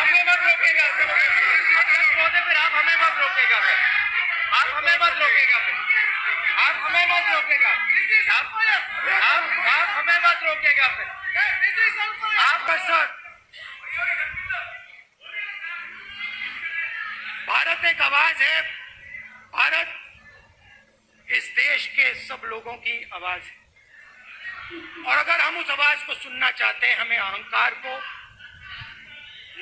हमें मत रोकेगा। पौधे फिर आप हमें मत रोकेगा आप हमें मत रोकेगा आप हमें मत रोकेगा। आप आप हमें मत रोकेगा आप सर। भारत एक आवाज़ है। भारत इस देश के सब लोगों की आवाज़ है। और अगर हम उस आवाज़ को सुनना चाहते हैं, हमें अहंकार को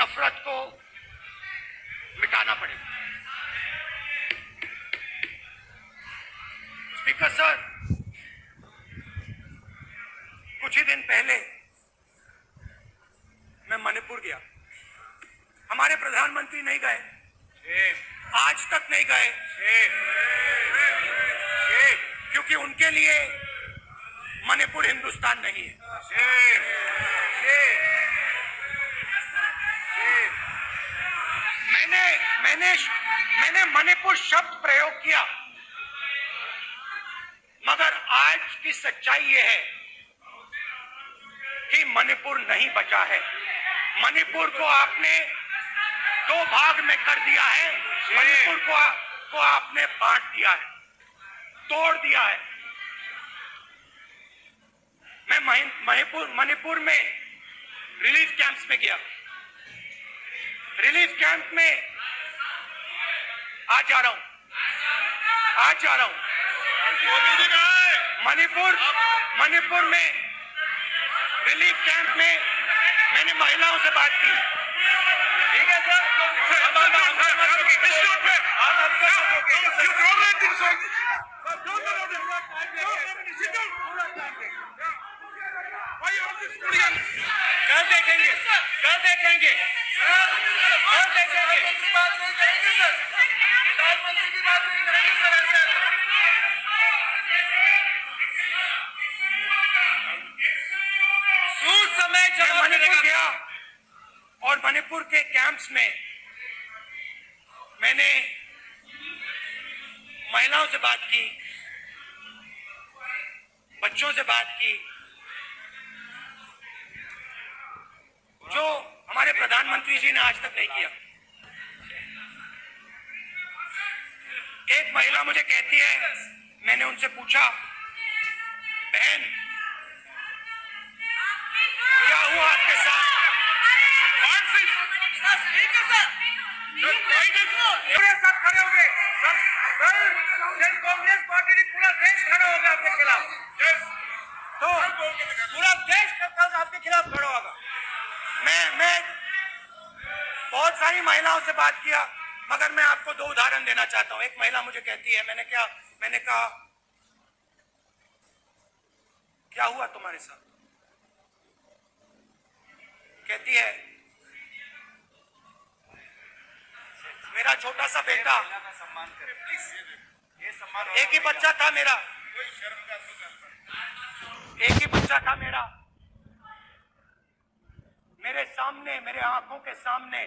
नफरत को मिटाना पड़ेगा। स्पीकर सर, कुछ ही दिन पहले मैं मणिपुर गया। हमारे प्रधानमंत्री नहीं गए। आज तक नहीं गए। क्योंकि उनके लिए मणिपुर हिंदुस्तान नहीं है। मैंने मैंने मैंने मणिपुर शब्द प्रयोग किया। मगर आज की सच्चाई यह है कि मणिपुर नहीं बचा है। मणिपुर को आपने दो भाग में कर दिया है। मणिपुर को को आपने बांट दिया है, तोड़ दिया है। मैं मणिपुर मणिपुर में रिलीफ कैंप्स में गया। रिलीफ कैंप में आज जा रहा हूँ। आज जा रहा हूँ। मणिपुर मणिपुर में रिलीफ कैंप में मैंने महिलाओं से बात की। ठीक है सर मत रोकिए। कल देखेंगे कल देखेंगे। कल देखेंगे। उस समय जब मणिपुर गया और मणिपुर के कैंप्स में मैंने महिलाओं से बात की बच्चों से बात की जो हमारे प्रधानमंत्री जी ने आज तक नहीं किया। एक महिला मुझे कहती है मैंने उनसे पूछा बहन क्या हुआ आपके साथ? पूरे सब खड़े हो गए। कांग्रेस पार्टी ने पूरा देश खड़ा हो गया आपके खिलाफ। तो पूरा देश कल आपके खिलाफ खड़ा होगा। मैं मैं बहुत सारी महिलाओं से बात किया, मगर मैं आपको दो उदाहरण देना चाहता हूँ। एक महिला मुझे कहती है, मैंने क्या, मैंने कहा, क्या हुआ तुम्हारे साथ? कहती है, मेरा छोटा सा बेटा, एक ही बच्चा था मेरा, एक ही बच्चा था मेरा मेरे सामने, मेरे आँखों के सामने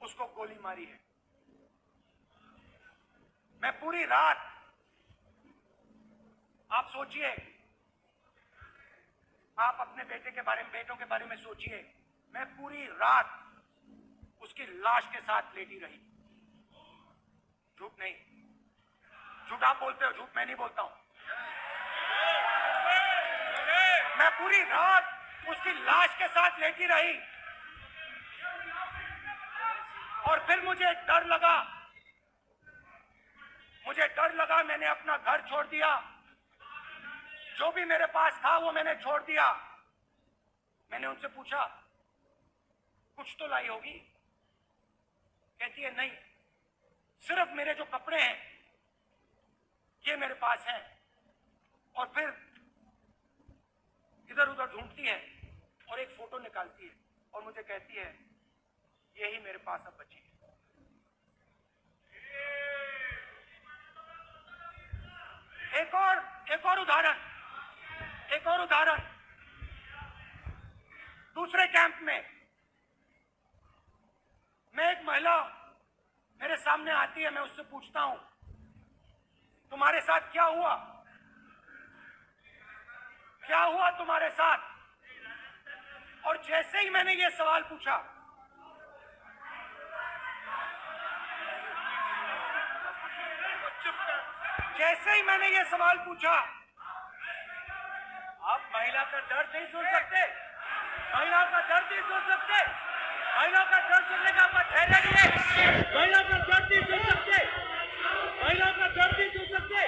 उसको गोली मारी है। मैं पूरी रात, आप सोचिए, आप अपने बेटे के बारे में बेटों के बारे में सोचिए। मैं पूरी रात उसकी लाश के साथ लेटी रही। झूठ नहीं। झूठ आप बोलते हो, झूठ मैं नहीं बोलता हूँ। मैं पूरी रात उसकी लाश के साथ लेटी रही। और फिर मुझे डर लगा। मुझे डर लगा मैंने अपना घर छोड़ दिया। जो भी मेरे पास था वो मैंने छोड़ दिया। मैंने उनसे पूछा, कुछ तो लाई होगी? कहती है, नहीं, सिर्फ़ मेरे जो कपड़े हैं, ये मेरे पास हैं। और फिर इधर उधर ढूंढती है। और एक फ़ोटो निकालती है और मुझे कहती है, यही मेरे पास अब बची है। एक और एक और उदाहरण, एक और उदाहरण। दूसरे कैंप में, मैं एक महिला मेरे सामने आती है, मैं उससे पूछता हूँ, तुम्हारे साथ क्या हुआ? क्या हुआ तुम्हारे साथ? और जैसे ही मैंने ये सवाल पूछा, जैसे ही मैंने ये सवाल पूछा, आप महिला का दर्द नहीं सुन सकते। महिला का दर्द नहीं सुन सकते। महिला का दर्द सुनने का आपका धैर्य नहीं है। महिला का दर्द नहीं सुन सकते। महिला का दर्द नहीं सुन सकते।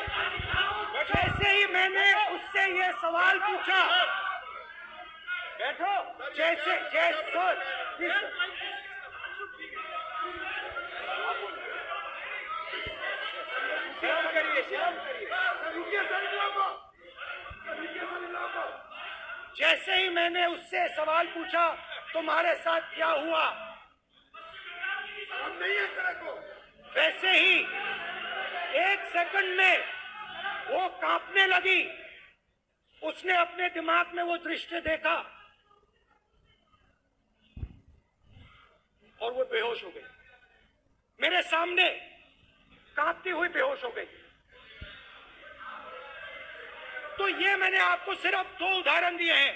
जैसे ही मैंने उससे ये सवाल पूछा बैठो। जैसे जैसे करिए जैसे ही मैंने उससे सवाल पूछा तुम्हारे साथ क्या हुआ? नहीं है को। वैसे ही एक सेकंड में वो कांपने लगी। उसने अपने दिमाग में वो दृश्य देखा। और वो बेहोश हो गई। मेरे सामने कांपती हुई बेहोश हो गई। तो ये मैंने आपको सिर्फ़ दो उदाहरण दिए हैं।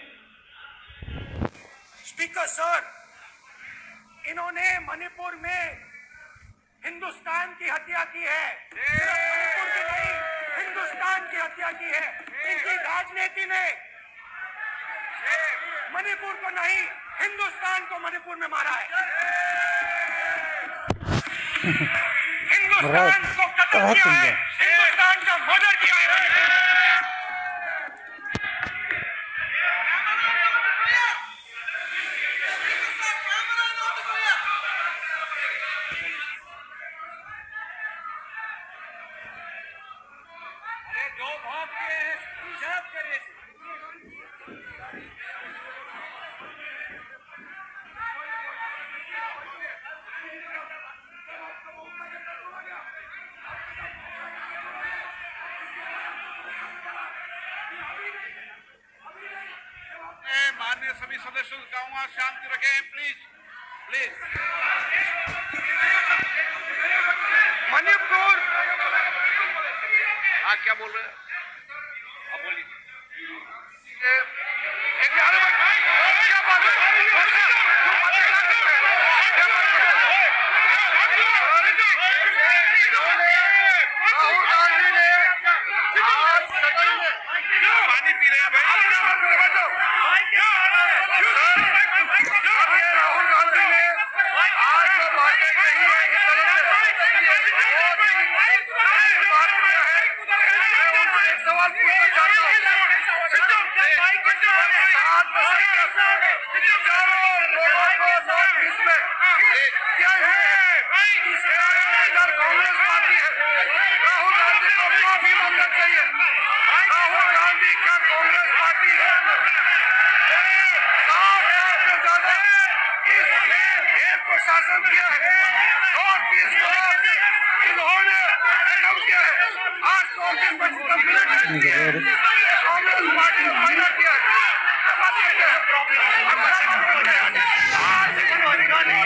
स्पीकर सर इन्होंने मणिपुर में हिंदुस्तान की हत्या की है। मणिपुर की नहीं, हिंदुस्तान की हत्या की है। इनकी राजनीति ने मणिपुर को नहीं हिंदुस्तान को मणिपुर में मारा है। हिंदुस्तान को कत्ल किया है। मैं सभी सदस्यों से कहूँगा शांति रखें प्लीज़ प्लीज़ मणिपुर हाँ क्या बोल रहे हैं? बोलिए। बोलिए एक यार भाई क्या बात है राहुल गांधी ने आज सदन में पानी पी रहे हैं भाई अब ये राहुल गांधी ने आज जो बातें कही है इस सदन में बात किया है मैं उनसे एक सवाल पूछना चाहता हूँ सात बजे चारों लोगों को नॉर्थ ईस्ट में क्या हुए हैं इधर कांग्रेस पार्टी है राहुल गांधी को माफ़ी मांगना चाहिए राहुल गांधी क्या कांग्रेस पार्टी है साठ लाख से ज़्यादा इस देश को शासन किया है चौंतीस बार इन्होंने खत्म किया है आज चौंतीस पचपन मिनट कांग्रेस पार्टी ने फ़ायदा किया है बताइए क्या है प्रॉब्लम आज इन्होंने गाली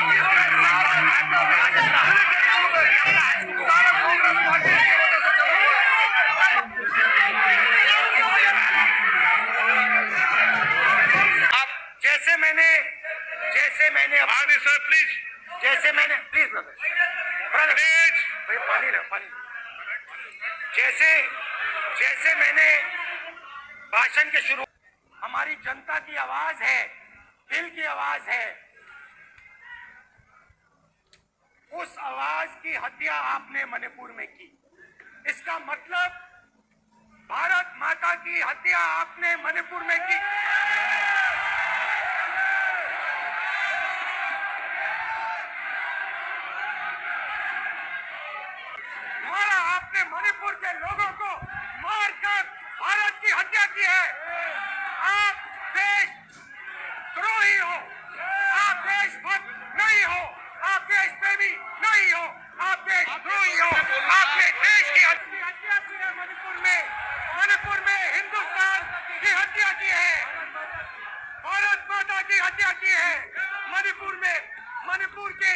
सारा कांग्रेस पार्टी की वजह से चला हुआ है अब जैसे मैंने जैसे मैंने अब माननीय सर प्लीज़ जैसे मैंने प्लीज़ पानी ना पानी जैसे जैसे मैंने भाषण के शुरू, हमारी जनता की आवाज़ है, दिल की आवाज़ है, उस आवाज़ की हत्या आपने मणिपुर में की। इसका मतलब भारत माता की हत्या आपने मणिपुर में की। हत्या की है। भारत माता की हत्या की है। मणिपुर में मणिपुर के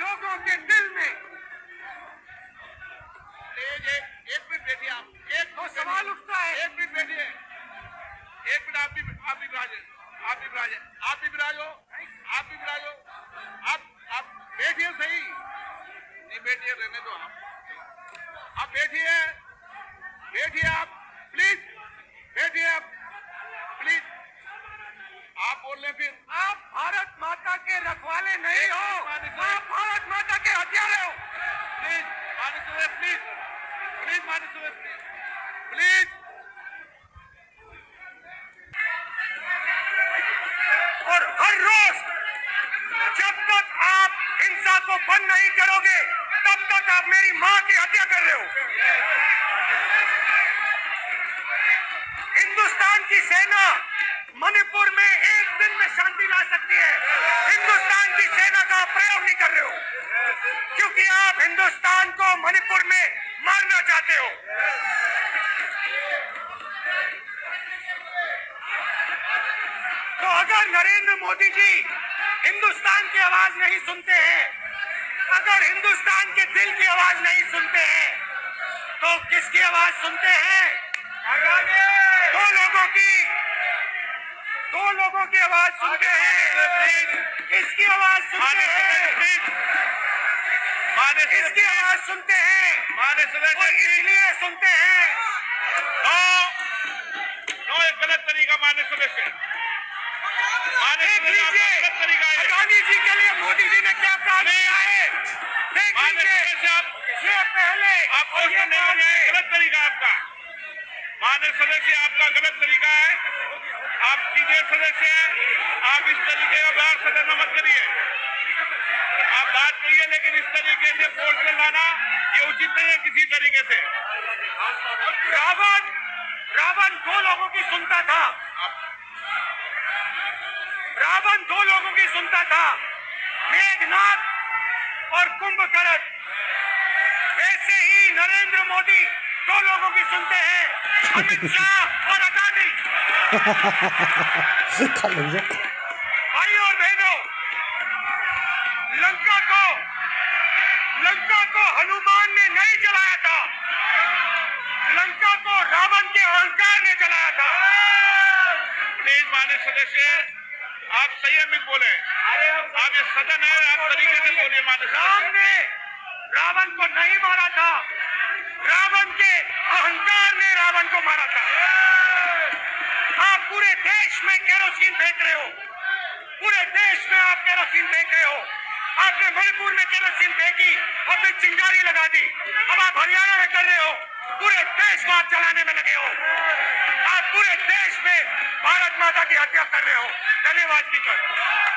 लोगों के दिल में। एक मिनट बैठिए आप। एक तो सवाल उठता है। एक मिनट बैठिए। एक मिनट आप भी आप भी आप भी विराज आप भी आप भी आप आप बैठिए सही। नहीं बैठिए रहने दो आप। आप बैठिए। बैठिए आप। प्लीज़। आप। प्लीज़ आप बोल रहे फिर। आप भारत माता के रखवाले नहीं हो। आप भारत माता के हथियारे हो। प्लीज़ माने सुबह प्लीज़ प्लीज़ माने सुबह प्लीज़ प्लीज़ और हर रोज जब तक आप हिंसा को बंद नहीं करोगे तब तक आप मेरी माँ की हत्या कर रहे हो। हिंदुस्तान की सेना मणिपुर में एक दिन में शांति ला सकती है। हिंदुस्तान की सेना का प्रयोग नहीं कर रहे हो। क्योंकि आप हिंदुस्तान को मणिपुर में मारना चाहते हो। तो अगर नरेंद्र मोदी जी हिंदुस्तान की आवाज़ नहीं सुनते हैं, अगर हिंदुस्तान के दिल की आवाज़ नहीं सुनते हैं तो किसकी आवाज़ सुनते हैं? दो लोगों की दो लोगों की आवाज़ सुनते हैं। किसकी आवाज़ सुनते हैं। माने इसकी आवाज़ सुनते हैं। और इसलिए सुनते हैं। नो नो एक गलत तरीका माने सुबह से देख लीजिए तरीका है। अडानी जी के लिए मोदी जी ने क्या काम किया है? देख लीजिए आप ये पहले आप हैं गलत तरीका मान्य सदस्य, आपका गलत तरीका है। आप सीनियर सदस्य हैं। आप इस तरीके का व्यवहार सदन में मत करिए। आप बात करिए, लेकिन इस तरीके से कोर्ट में लाना ये उचित नहीं है किसी तरीके से। रावण रावण दो लोगों की सुनता था। रावण दो लोगों की सुनता था। मेघनाथ और कुंभकर्ण वैसे ही नरेंद्र मोदी दो लोगों की सुनते हैं। अमित शाह और अडानी भाई और बहनों लंका को लंका को हनुमान ने नहीं जलाया था। लंका को रावण के अहंकार ने जलाया था। प्लीज़ मान्य सदस्य आप संयमित बोले। आप ये सदन है आप तरीके से बोलिए मान्य राम ने रावण को नहीं मारा था। रावण के अहंकार ने रावण को मारा था। आप पूरे देश में केरोसिन फेंक रहे हो। पूरे देश में आप केरोसिन फेंक रहे हो। आपने मणिपुर में केरोसिन फेंकी फिर चिंगारी लगा दी। अब आप हरियाणा में कर रहे हो। पूरे देश को आप चलाने में लगे हो। आप पूरे देश में भारत माता की हत्या कर रहे हो। धन्यवाद, स्पीकर।